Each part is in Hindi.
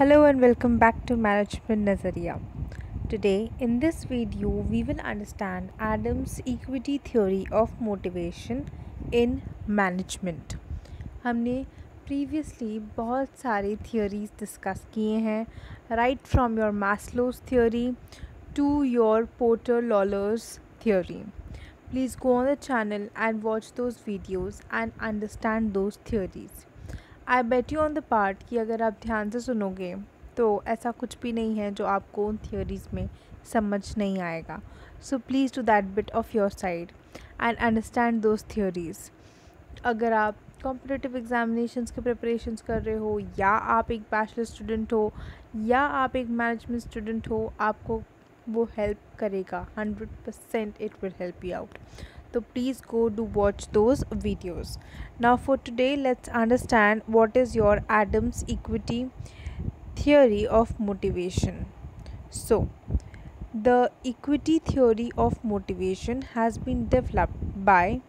Hello and welcome back to Management Nazariya. Today, in this video, we will understand Adams' equity theory of motivation in management. हमने previously बहुत सारी theories discuss किए हैं right from your Maslow's theory to your Porter Lawler's theory. Please go on the channel and watch those videos and understand those theories. I bet you on the part कि अगर आप ध्यान से सुनोगे तो ऐसा कुछ भी नहीं है जो आपको उन थियोरीज़ में समझ नहीं आएगा। So please to that bit of your side and understand those theories अगर आप कॉम्पिटेटिव एग्जामिनेशंस के प्रिपरेशंस कर रहे हो, या आप एक बैचलर स्टूडेंट हो, या आप एक मैनेजमेंट स्टूडेंट हो, आपको वो हेल्प करेगा। Hundred percent it will help you out so please go to watch those videos now for today let's understand what is your adams equity theory of motivation so the equity theory of motivation has been developed by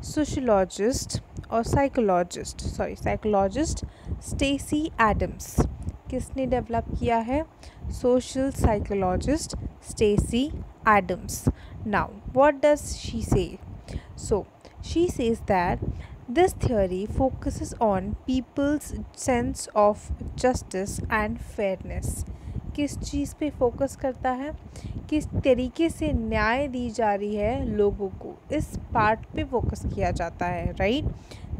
sociologist or psychologist sorry psychologist stacy adams किसने डेवलप किया है social psychologist Stacy Adams now what does she say so she says that this theory focuses on people's sense of justice and fairness किस चीज़ पे फोकस करता है किस तरीके से न्याय दी जा रही है लोगों को इस पार्ट पे फोकस किया जाता है right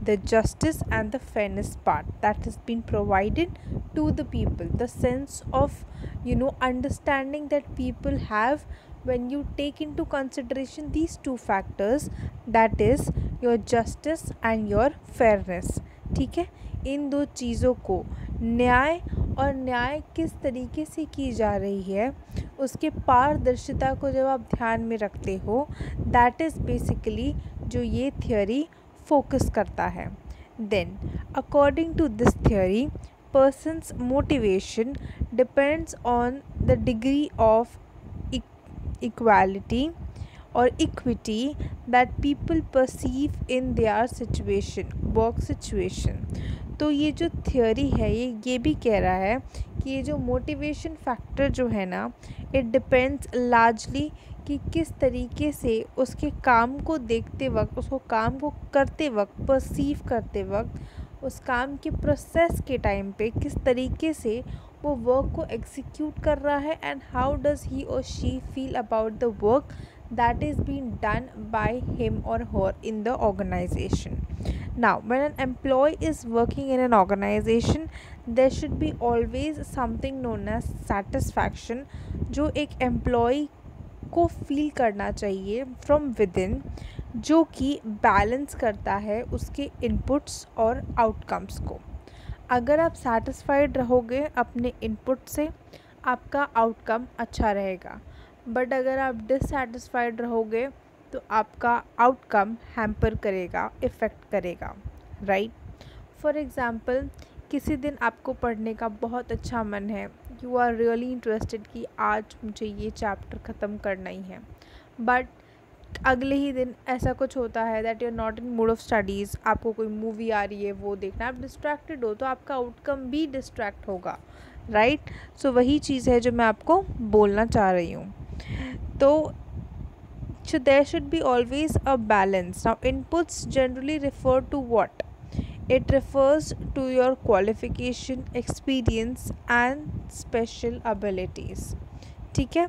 the justice and the fairness part that has been provided to the people the sense of you know understanding that people have when you take into consideration these two factors that is your justice and your fairness ठीक है इन दो चीज़ों को न्याय और न्याय किस तरीके से की जा रही है उसके पारदर्शिता को जब आप ध्यान में रखते हो दैट इज़ बेसिकली जो ये थियोरी फोकस करता है then according to this theory person's motivation depends on the degree of equality or equity that people perceive in their situation, work situation. तो ये जो थियोरी है, ये ये भी कह रहा है कि ये जो मोटिवेशन फैक्टर जो है ना इट डिपेंड्स लार्जली कि किस तरीके से उसके काम को देखते वक्त, उसको काम को करते वक्त परसीव करते वक्त, उस काम के प्रोसेस के टाइम पे किस तरीके से वो वर्क को एग्जीक्यूट कर रहा है एंड हाउ डज़ ही और she feel about the work that is been done by him और her in the organization now when an employee is working in an organization there should be always something known as satisfaction जो एक एम्प्लॉय को फील करना चाहिए फ्रॉम विद इन जो कि बैलेंस करता है उसके इनपुट्स और आउटकम्स को। अगर आप सेटिस्फाइड रहोगे अपने इनपुट से, आपका आउटकम अच्छा रहेगा। बट अगर आप डिससेटिस्फाइड रहोगे तो आपका आउटकम हैम्पर करेगा इफ़ेक्ट करेगा राइट फॉर एग्ज़ाम्पल किसी दिन आपको पढ़ने का बहुत अच्छा मन है। यू आर रियली इंटरेस्टेड कि आज मुझे ये चैप्टर ख़त्म करना ही है। बट अगले ही दिन ऐसा कुछ होता है that you are not in mood of studies आपको कोई मूवी आ रही है वो देखना। आप डिस्ट्रैक्टेड हो तो आपका आउटकम भी डिस्ट्रैक्ट होगा राइट right? सो so, वही चीज़ है जो मैं आपको बोलना चाह रही हूँ। तो so there should be always a balance now inputs generally refer to what it refers to your qualification experience and special abilities ठीक है?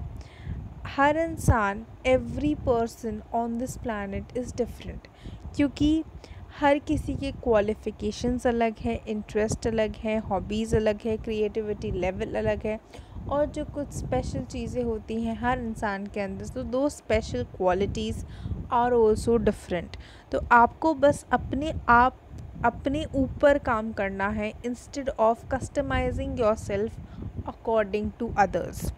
हर इंसान every person on this planet is different क्योंकि हर किसी के क्वालिफ़िकेशंस अलग हैं इंटरेस्ट अलग हैं हॉबीज़ अलग है क्रिएटिविटी लेवल अलग है और जो कुछ स्पेशल चीज़ें होती हैं हर इंसान के अंदर तो दो special qualities are also different तो आपको बस अपने आप, अपने ऊपर काम करना है instead of customizing yourself according to others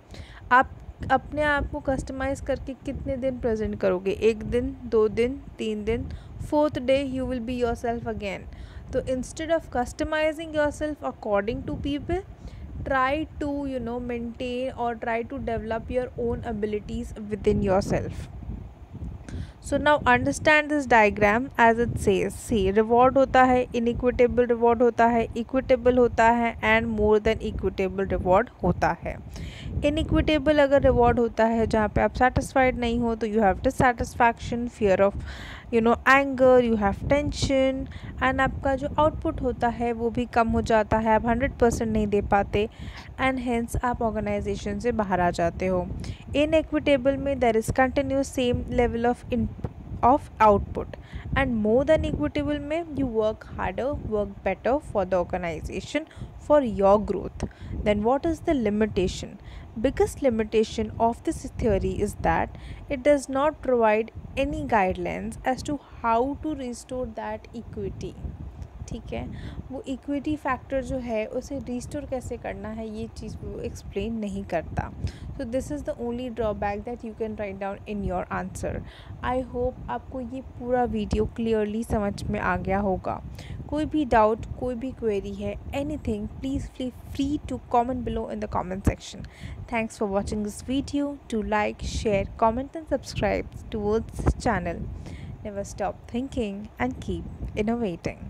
आप अपने आप को कस्टमाइज़ करके कितने दिन प्रेजेंट करोगे? एक दिन, दो दिन, तीन दिन? Fourth day you will be yourself again तो instead of customizing yourself according to people try to, you know, maintain or try to develop your own abilities within yourself. So now understand this diagram as it see reward होता है इनइक्विटेबल रिवॉर्ड होता है इक्विटेबल होता है and more than equitable reward होता है. इनइक्विटेबल अगर रिवॉर्ड होता है जहाँ पे आप सेटिस्फाइड नहीं हो तो you have dissatisfaction fear of you know anger you have tension and आपका जो आउटपुट होता है वो भी कम हो जाता है, आप हंड्रेड परसेंट नहीं दे पाते एंड हेंस आप ऑर्गेनाइजेशन से बाहर आ जाते हो। इन इक्विटेबल में there is continue same level of of output. And more than equitable may you work harder work better for the organization for your growth. Then what is the limitation? Biggest limitation of this theory is that it does not provide any guidelines as to how to restore that equity ठीक है? वो इक्विटी फैक्टर जो है, उसे रिस्टोर कैसे करना है, ये चीज़ वो एक्सप्लेन नहीं करता। So this is the only drawback that you can write down in your answer I hope आपको ये पूरा वीडियो क्लियरली समझ में आ गया होगा। कोई भी डाउट कोई भी क्वेरी है anything please feel free to comment below in the comment section thanks for watching this video to like share comment and subscribe towards channel never stop thinking and keep innovating.